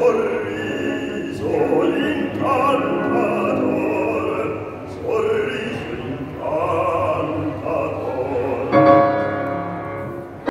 sorriso l'incarno